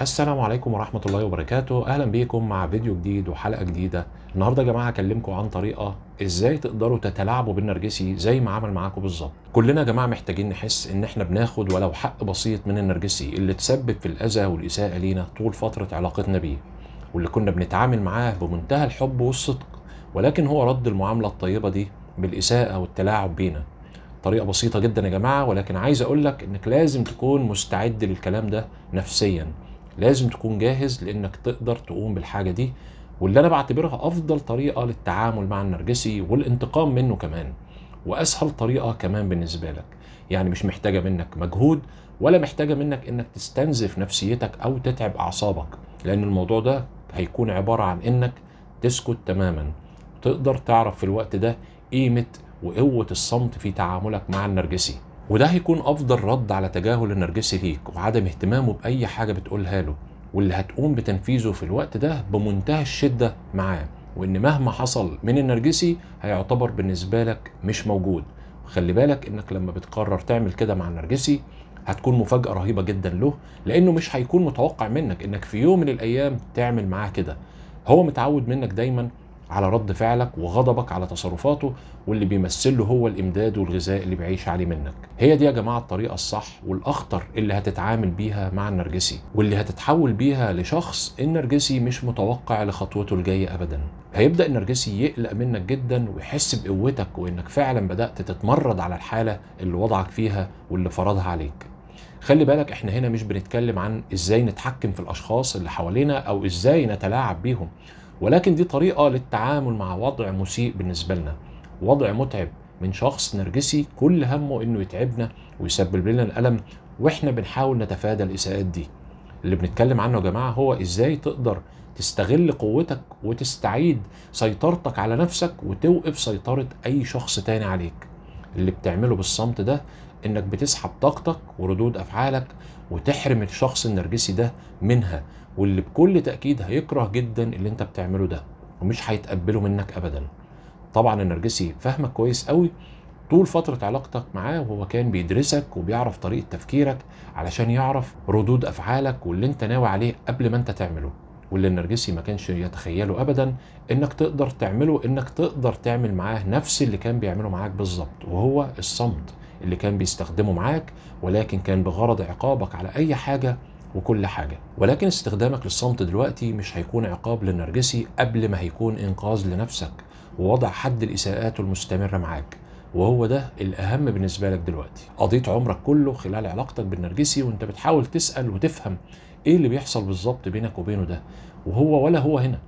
السلام عليكم ورحمة الله وبركاته. أهلا بيكم مع فيديو جديد وحلقة جديدة. النهاردة يا جماعة هكلمكم عن طريقة إزاي تقدروا تتلاعبوا بالنرجسي زي ما عمل معاكم بالظبط. كلنا يا جماعة محتاجين نحس إن إحنا بناخد ولو حق بسيط من النرجسي اللي تسبب في الأذى والإساءة لينا طول فترة علاقتنا بيه واللي كنا بنتعامل معاه بمنتهى الحب والصدق. ولكن هو رد المعاملة الطيبة دي بالإساءة والتلاعب بينا. طريقة بسيطة جدا يا جماعة ولكن عايز أقول لك إنك لازم تكون مستعد للكلام ده نفسيا. لازم تكون جاهز لإنك تقدر تقوم بالحاجة دي واللي أنا بعتبرها أفضل طريقة للتعامل مع النرجسي والانتقام منه كمان وأسهل طريقة كمان بالنسبة لك. يعني مش محتاجة منك مجهود ولا محتاجة منك إنك تستنزف نفسيتك أو تتعب أعصابك لأن الموضوع ده هيكون عبارة عن إنك تسكت تماما. تقدر تعرف في الوقت ده قيمة وقوة الصمت في تعاملك مع النرجسي. وده هيكون أفضل رد على تجاهل النرجسي ليك وعدم اهتمامه بأي حاجة بتقولها له واللي هتقوم بتنفيذه في الوقت ده بمنتهى الشدة معاه وإن مهما حصل من النرجسي هيعتبر بالنسبة لك مش موجود. خلي بالك إنك لما بتقرر تعمل كده مع النرجسي هتكون مفاجأة رهيبة جدا له لأنه مش هيكون متوقع منك إنك في يوم من الأيام تعمل معاه كده. هو متعود منك دايما على رد فعلك وغضبك على تصرفاته واللي بيمثل له هو الإمداد والغذاء اللي بيعيش عليه منك. هي دي يا جماعة الطريقة الصح والأخطر اللي هتتعامل بيها مع النرجسي واللي هتتحول بيها لشخص النرجسي مش متوقع لخطوته الجاية ابدا. هيبدأ النرجسي يقلق منك جدا ويحس بقوتك وإنك فعلا بدأت تتمرد على الحالة اللي وضعك فيها واللي فرضها عليك. خلي بالك إحنا هنا مش بنتكلم عن إزاي نتحكم في الأشخاص اللي حوالينا أو إزاي نتلاعب بيهم. ولكن دي طريقة للتعامل مع وضع مسيء بالنسبة لنا. وضع متعب من شخص نرجسي كل همه إنه يتعبنا ويسبب لنا الألم وإحنا بنحاول نتفادى الإساءات دي. اللي بنتكلم عنه يا جماعة هو إزاي تقدر تستغل قوتك وتستعيد سيطرتك على نفسك وتوقف سيطرة أي شخص تاني عليك. اللي بتعمله بالصمت ده إنك بتسحب طاقتك وردود أفعالك وتحرم الشخص النرجسي ده منها واللي بكل تأكيد هيكره جدا اللي انت بتعمله ده ومش هيتقبله منك ابدا. طبعا النرجسي فاهمك كويس قوي طول فترة علاقتك معاه وهو كان بيدرسك وبيعرف طريقة تفكيرك علشان يعرف ردود أفعالك واللي انت ناوي عليه قبل ما انت تعمله. واللي النرجسي ما كانش يتخيله ابدا إنك تقدر تعمله إنك تقدر تعمل معاه نفس اللي كان بيعمله معاك بالظبط وهو الصمت. اللي كان بيستخدمه معاك ولكن كان بغرض عقابك على أي حاجة وكل حاجة. ولكن استخدامك للصمت دلوقتي مش هيكون عقاب للنرجسي قبل ما هيكون إنقاذ لنفسك ووضع حد الاساءات المستمرة معاك. وهو ده الأهم بالنسبة لك دلوقتي. قضيت عمرك كله خلال علاقتك بالنرجسي وأنت بتحاول تسأل وتفهم إيه اللي بيحصل بالظبط بينك وبينه ده. وهو ولا هو هنا.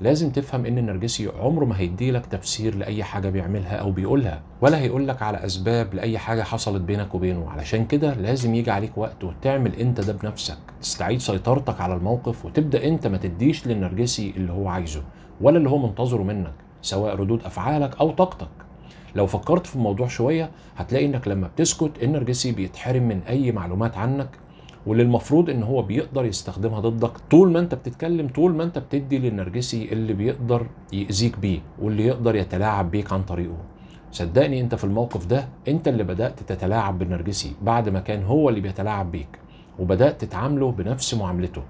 لازم تفهم إن النرجسي عمره ما هيدي لك تفسير لأي حاجة بيعملها أو بيقولها ولا هيقول لك على أسباب لأي حاجة حصلت بينك وبينه. علشان كده لازم يجي عليك وقت وتعمل أنت ده بنفسك. تستعيد سيطرتك على الموقف وتبدأ أنت ما تديش للنرجسي اللي هو عايزه ولا اللي هو منتظره منك سواء ردود أفعالك أو طاقتك. لو فكرت في الموضوع شوية هتلاقي إنك لما بتسكت النرجسي بيتحرم من أي معلومات عنك واللي المفروض إن هو بيقدر يستخدمها ضدك طول ما أنت بتتكلم طول ما أنت بتدي للنرجسي اللي بيقدر يأذيك بيه واللي يقدر يتلاعب بيك عن طريقه. صدقني أنت في الموقف ده أنت اللي بدأت تتلاعب بالنرجسي بعد ما كان هو اللي بيتلاعب بيك وبدأت تتعامله بنفس معاملته.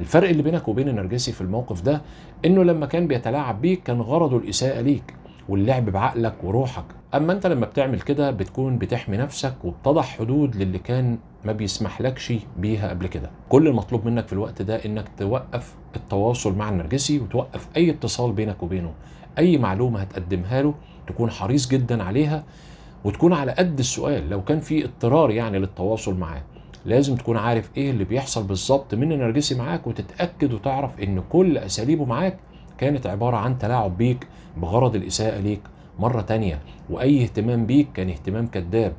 الفرق اللي بينك وبين النرجسي في الموقف ده إنه لما كان بيتلاعب بيك كان غرضه الإساءة ليك واللعب بعقلك وروحك. أما أنت لما بتعمل كده بتكون بتحمي نفسك وبتضع حدود للي كان ما بيسمحلكش بيها قبل كده. كل المطلوب منك في الوقت ده إنك توقف التواصل مع النرجسي وتوقف أي اتصال بينك وبينه. أي معلومة هتقدمها له تكون حريص جدا عليها وتكون على قد السؤال لو كان في اضطرار يعني للتواصل معاه. لازم تكون عارف إيه اللي بيحصل بالظبط من النرجسي معاك وتتأكد وتعرف إن كل أساليبه معاك كانت عبارة عن تلاعب بيك بغرض الإساءة ليك مرة تانية وأي اهتمام بيك كان اهتمام كذاب.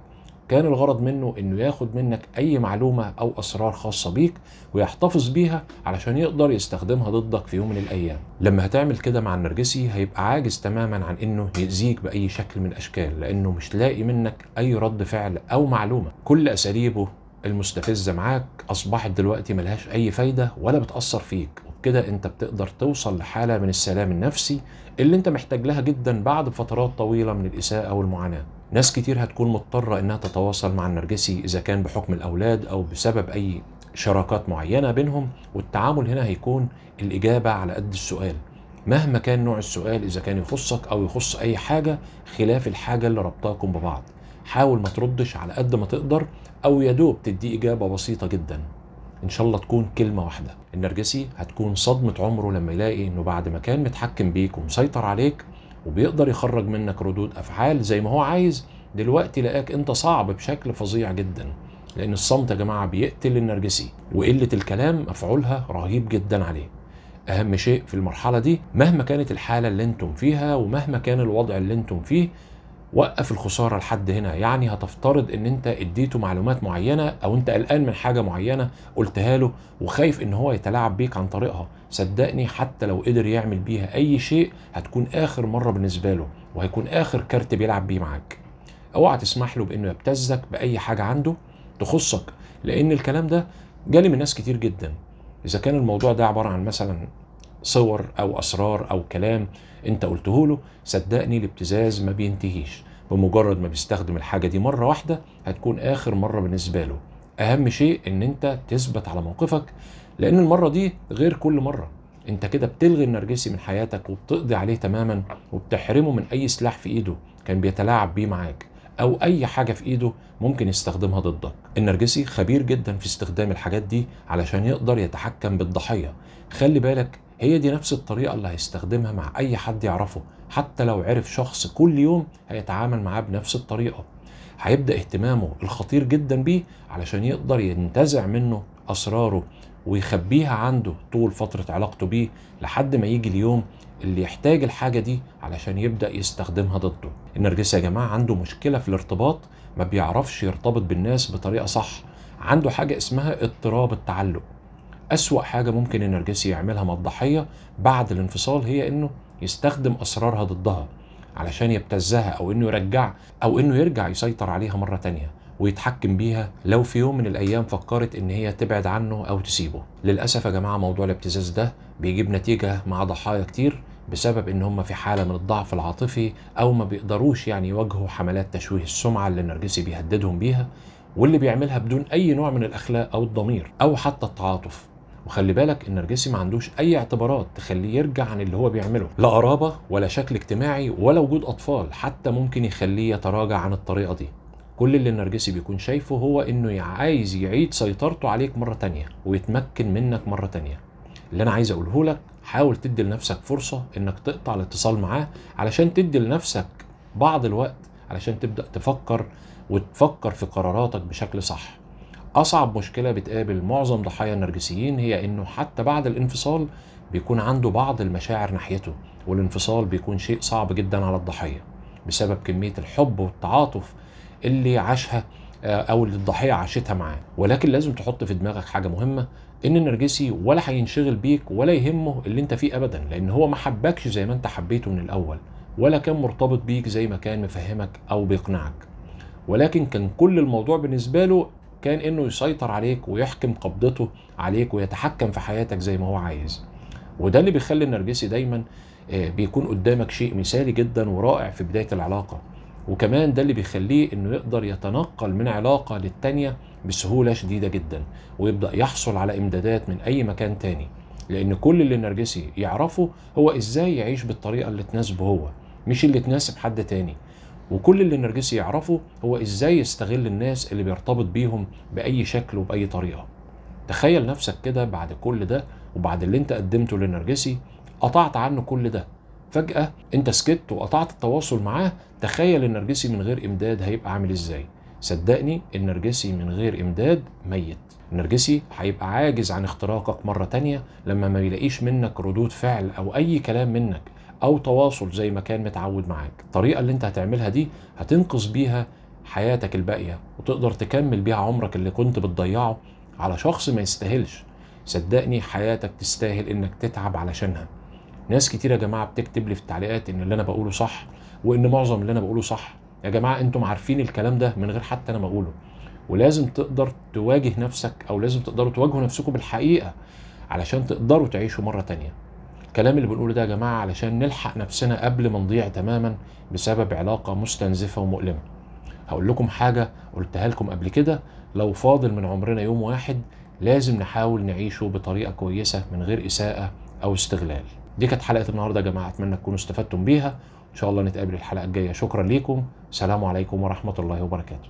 كان الغرض منه إنه ياخد منك أي معلومة أو أسرار خاصة بيك ويحتفظ بيها علشان يقدر يستخدمها ضدك في يوم من الأيام. لما هتعمل كده مع النرجسي هيبقى عاجز تماما عن إنه يأذيك بأي شكل من الأشكال لأنه مش لاقي منك أي رد فعل أو معلومة. كل أساليبه المستفزة معاك أصبحت دلوقتي ملهاش أي فايدة ولا بتأثر فيك. وبكده انت بتقدر توصل لحالة من السلام النفسي اللي انت محتاج لها جدا بعد فترات طويلة من الإساءة والمعاناة ناس كتير هتكون مضطرة إنها تتواصل مع النرجسي إذا كان بحكم الأولاد أو بسبب أي شراكات معينة بينهم والتعامل هنا هيكون الإجابة على قد السؤال. مهما كان نوع السؤال إذا كان يخصك أو يخص أي حاجة خلاف الحاجة اللي ربطاكم ببعض. حاول ما تردش على قد ما تقدر أو يدوب تدي إجابة بسيطة جدا. إن شاء الله تكون كلمة واحدة. النرجسي هتكون صدمة عمره لما يلاقي إنه بعد ما كان متحكم بيك ومسيطر عليك وبيقدر يخرج منك ردود أفعال زي ما هو عايز دلوقتي لقاك أنت صعب بشكل فظيع جدا. لأن الصمت يا جماعة بيقتل النرجسي وقلة الكلام مفعولها رهيب جدا عليه. أهم شيء في المرحلة دي مهما كانت الحالة اللي أنتم فيها ومهما كان الوضع اللي أنتم فيه وقف الخسارة لحد هنا. يعني هتفترض إن أنت اديته معلومات معينة أو أنت قلقان من حاجة معينة قلتها له وخايف إن هو يتلاعب بيك عن طريقها. صدقني حتى لو قدر يعمل بيها أي شيء هتكون آخر مرة بالنسبة له وهيكون آخر كارت بيلعب بيه معاك. أوعى تسمح له بإنه يبتزك بأي حاجة عنده تخصك لأن الكلام ده جالي من ناس كتير جدا. إذا كان الموضوع ده عبارة عن مثلا صور أو أسرار أو كلام أنت قلته له صدقني الابتزاز ما بينتهيش. بمجرد ما بيستخدم الحاجة دي مرة واحدة هتكون آخر مرة بالنسبة له. أهم شيء إن أنت تثبت على موقفك لأن المرة دي غير كل مرة. أنت كده بتلغي النرجسي من حياتك وبتقضي عليه تماما وبتحرمه من أي سلاح في إيده كان بيتلاعب بيه معاك أو أي حاجة في إيده ممكن يستخدمها ضدك. النرجسي خبير جدا في استخدام الحاجات دي علشان يقدر يتحكم بالضحية. خلي بالك هي دي نفس الطريقة اللي هيستخدمها مع أي حد يعرفه. حتى لو عرف شخص كل يوم هيتعامل معاه بنفس الطريقة. هيبدأ اهتمامه الخطير جدا بيه علشان يقدر ينتزع منه أسراره ويخبيها عنده طول فترة علاقته بيه لحد ما يجي اليوم اللي يحتاج الحاجة دي علشان يبدأ يستخدمها ضده. النرجسي يا جماعة عنده مشكلة في الارتباط ما بيعرفش يرتبط بالناس بطريقة صح. عنده حاجة اسمها اضطراب التعلق. أسوأ حاجة ممكن النرجسي يعملها مع الضحية بعد الانفصال هي إنه يستخدم أسرارها ضدها علشان يبتزها أو إنه يرجع أو إنه يرجع يسيطر عليها مرة تانية ويتحكم بيها لو في يوم من الأيام فكرت إن هي تبعد عنه أو تسيبه. للأسف يا جماعة موضوع الابتزاز ده بيجيب نتيجة مع ضحايا كتير بسبب إن هم في حالة من الضعف العاطفي أو ما بيقدروش يعني يواجهوا حملات تشويه السمعة اللي النرجسي بيهددهم بيها واللي بيعملها بدون أي نوع من الأخلاق أو الضمير أو حتى التعاطف. وخلي بالك النرجسي ما عندوش أي اعتبارات تخليه يرجع عن اللي هو بيعمله. لا قرابة ولا شكل اجتماعي ولا وجود أطفال حتى ممكن يخليه يتراجع عن الطريقة دي. كل اللي النرجسي بيكون شايفه هو إنه عايز يعيد سيطرته عليك مرة تانية ويتمكن منك مرة تانية. اللي أنا عايز أقوله لك حاول تدي لنفسك فرصة إنك تقطع الاتصال معاه علشان تدي لنفسك بعض الوقت علشان تبدأ تفكر وتفكر في قراراتك بشكل صح. أصعب مشكلة بتقابل معظم ضحايا النرجسيين هي إنه حتى بعد الانفصال بيكون عنده بعض المشاعر ناحيته والانفصال بيكون شيء صعب جدا على الضحيه بسبب كمية الحب والتعاطف اللي عاشها أو اللي الضحية عاشتها معاه. ولكن لازم تحط في دماغك حاجة مهمة إن النرجسي ولا هينشغل بيك ولا يهمه اللي أنت فيه ابدا لأن هو ما حبكش زي ما أنت حبيته من الأول ولا كان مرتبط بيك زي ما كان مفهمك أو بيقنعك. ولكن كان كل الموضوع بالنسبة له كان إنه يسيطر عليك ويحكم قبضته عليك ويتحكم في حياتك زي ما هو عايز. وده اللي بيخلي النرجسي دايما بيكون قدامك شيء مثالي جدا ورائع في بداية العلاقة. وكمان ده اللي بيخليه إنه يقدر يتنقل من علاقة للتانية بسهولة شديدة جدا ويبدأ يحصل على إمدادات من أي مكان تاني. لأن كل اللي النرجسي يعرفه هو إزاي يعيش بالطريقة اللي تناسبه هو مش اللي تناسب حد تاني. وكل اللي النرجسي يعرفه هو إزاي يستغل الناس اللي بيرتبط بيهم بأي شكل وبأي طريقة. تخيل نفسك كده بعد كل ده وبعد اللي انت قدمته للنرجسي قطعت عنه كل ده. فجأة انت سكت وقطعت التواصل معاه تخيل النرجسي من غير إمداد هيبقى عامل إزاي. صدقني النرجسي من غير إمداد ميت. النرجسي هيبقى عاجز عن اختراقك مرة تانية لما ما يلاقيش منك ردود فعل أو أي كلام منك. أو تواصل زي ما كان متعود معاك. الطريقة اللي أنت هتعملها دي هتنقذ بيها حياتك الباقية وتقدر تكمل بيها عمرك اللي كنت بتضيعه على شخص ما يستاهلش. صدقني حياتك تستاهل إنك تتعب علشانها. ناس كتير يا جماعة بتكتب لي في التعليقات إن اللي أنا بقوله صح وإن معظم اللي أنا بقوله صح. يا جماعة أنتم عارفين الكلام ده من غير حتى أنا ما أقوله. ولازم تقدر تواجه نفسك أو لازم تقدروا تواجهوا نفسكم بالحقيقة علشان تقدروا تعيشوا مرة تانية. الكلام اللي بنقوله ده يا جماعة علشان نلحق نفسنا قبل ما نضيع تماما بسبب علاقة مستنزفة ومؤلمة. هقول لكم حاجة قلتها لكم قبل كده لو فاضل من عمرنا يوم واحد لازم نحاول نعيشه بطريقة كويسة من غير إساءة أو استغلال. دي كانت حلقة النهارده يا جماعة أتمنى تكونوا استفدتم بيها. إن شاء الله نتقابل الحلقة الجاية. شكرا ليكم. سلام عليكم ورحمة الله وبركاته.